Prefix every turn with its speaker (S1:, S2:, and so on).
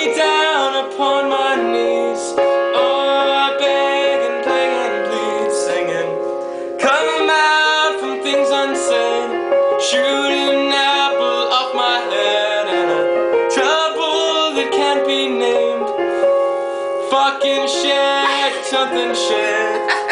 S1: me down upon my knees. Oh, I beg and beg and plead, singing. Come out from things unsaid. Shoot an apple off my head and a trouble that can't be named. Fucking shit, something shit.